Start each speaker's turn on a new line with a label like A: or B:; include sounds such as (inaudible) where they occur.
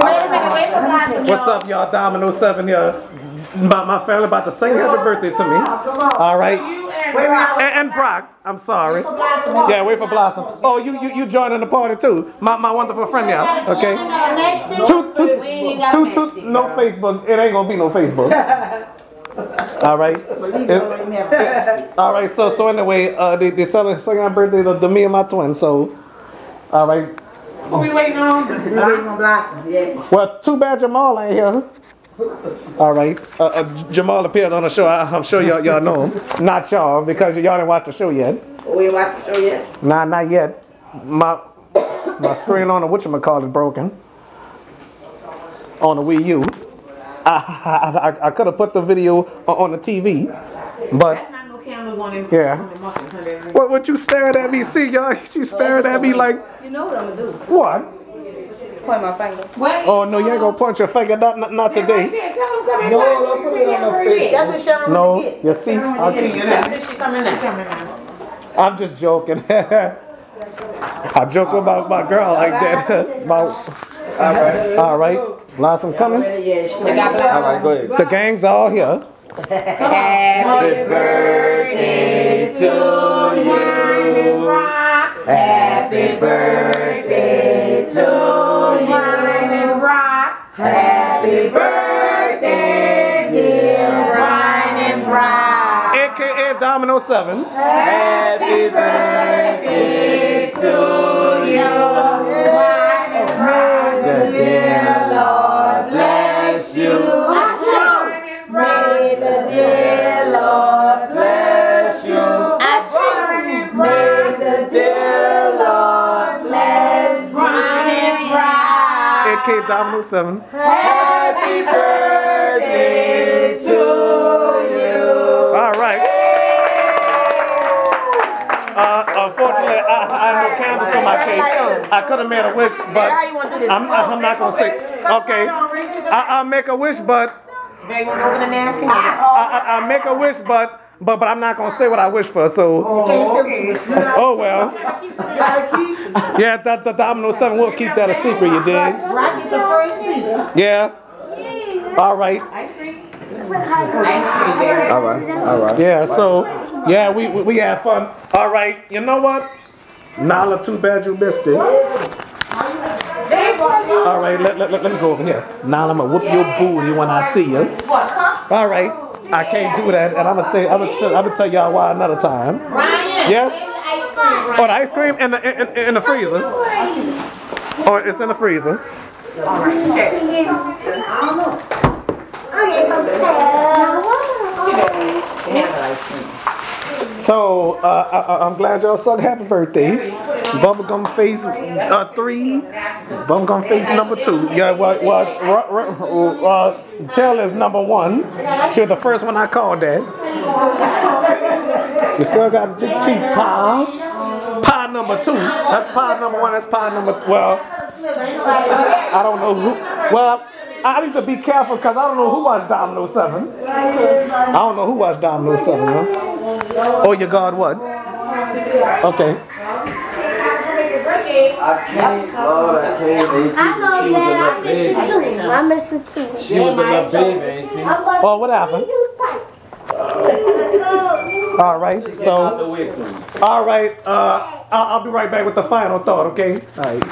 A: What's up, y'all? Domino 7 here. My, my family about to sing happy birthday to me. All right.
B: Wait, wait,
A: And, and Brock, I'm sorry. Yeah, wait for Blossom. Oh, you you, you joining the party too. My, my wonderful friend now. Okay. Two, two, two, two, no Facebook. It ain't gonna be no Facebook. (laughs) All right. It- (laughs) all right. So so anyway, uh, they they singing singing happy birthday to, to me and my twin. So, all right.
B: Who we waiting on? (laughs) We waiting on Blossom, yeah.
A: Well, too bad Jamal ain't here. All right. Uh, uh, Jamal appeared on the show. I, I'm sure y'all, y'all know him. (laughs) Not y'all, because y'all didn't watch the show yet.
B: We ain't watched the show yet?
A: Nah, not yet. My my screen on the whatchamacallit is broken. On the Wii U. I, (laughs) I, I, I could have put the video on, on the TV, but
B: That's not no cameras on him.
A: Yeah. what what you staring at me? See y'all, she staring at me like
C: You know what I'm gonna do?
A: what?
C: Point my finger.
B: Wait.
A: Oh no, you ain't gonna punch your finger. Not not, not
B: Right
A: today.
B: there, tell him come inside.
D: No, don't put it on my face.
B: That's what Sharon
A: No,
B: wanted to get.
A: you see, I keep-
B: That's it, she coming now. Coming now.
A: I'm just joking. (laughs) I joke about my girl like that. (laughs) my,
D: All right.
A: all right, Blossom coming.
B: Yeah, she
C: I got
D: All
C: Blossom.
D: right, go ahead.
A: The gang's all here.
C: Happy birthday to you. Happy birthday to you. Happy birthday, dear Brian and Brock.
A: AKA Domino 7.
D: Happy birthday to you.
A: AKA Domino 7.
D: Happy birthday to you.
A: All right. Uh, unfortunately, I, I have no candles for my cake. I could have made a wish, but
C: How you want to do this?
A: I'm, I'm not going to say. Okay. I, I'll make a wish, but
C: Baby, want to open the napkin?
A: I, I, I'll make a wish, but but but I'm not gonna say what I wish for. So oh, oh well. Yeah, that the Domino Seven will keep that a secret. You dig?
B: Rock is the first piece.
A: Yeah. All right.
C: Ice cream.
D: All right. All right.
A: Yeah. So yeah, we we, we had fun. All right. You know what? Nala, too bad you missed it. All right, let, let, let, let me go over here. Nala, I'm gonna whoop your booty when I see you. All right, I can't do that, and I'm gonna say, I'm gonna, tell- I'm gonna tell y'all why another time.
C: Ryan.
A: Yes?
C: Ice cream,
A: Oh, the ice cream in the in, in, in the freezer. Oh, it's in the freezer. So uh, I, I- I'm glad y'all sung happy birthday. Bubblegum face uh, three, bubblegum face number two. Yeah, what what? Uh, uh, Tell is number one. She was the first one I called that. She still got big cheese pie. Pie number two. That's pie number one. That's pie number well. I don't know who. Well, I need to be careful because I don't know who watched Domino Seven. I don't know who watched Domino Seven. Huh? Oh, your God, what? Okay.
D: I can't, Lord, I can't.
E: I know
D: She was
E: that.
D: a little
E: I
D: baby.
E: miss it too. I miss it too.
D: She was a little baby, ain't?
A: Oh, what happened? (laughs) All right. So,
D: the way, please.
A: all right. Uh, I'll, I'll be right back with the final thought. Okay. All right.